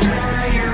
Fire